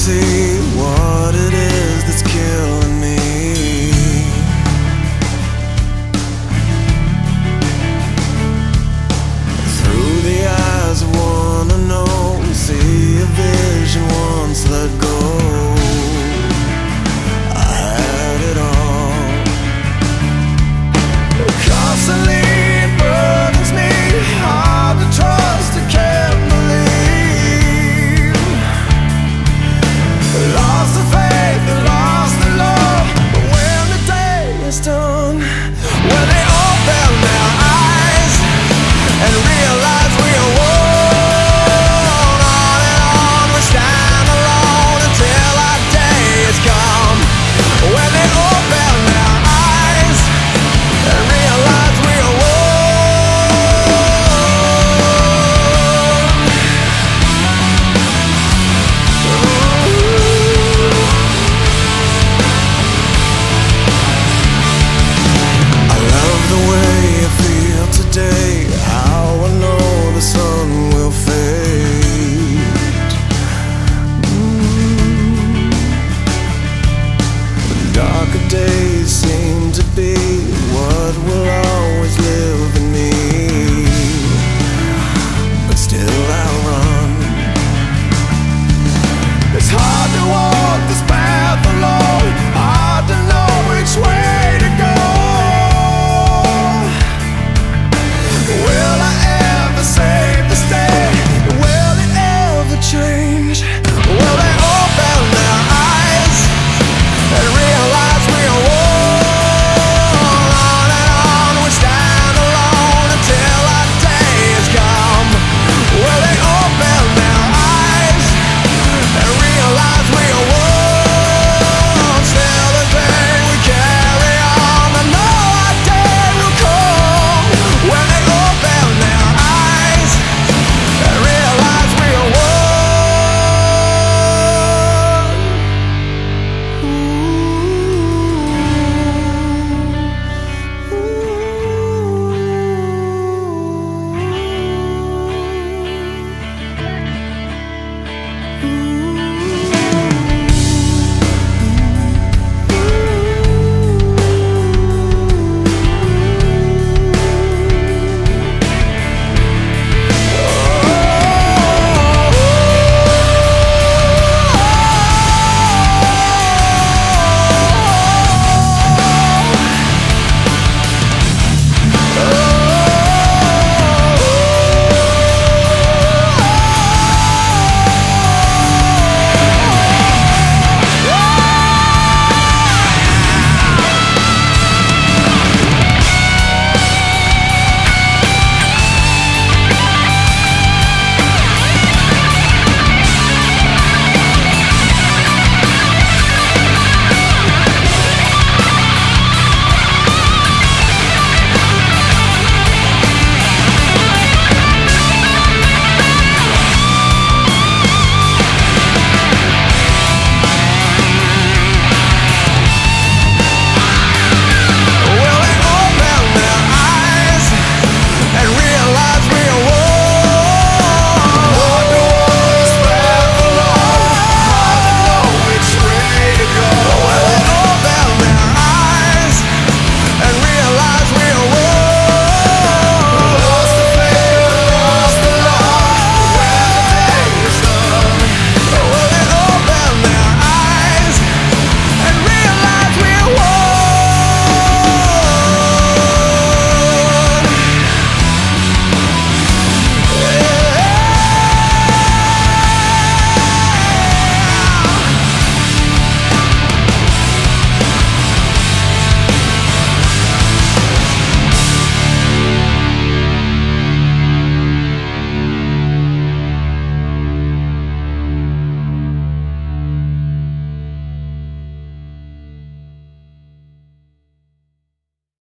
see.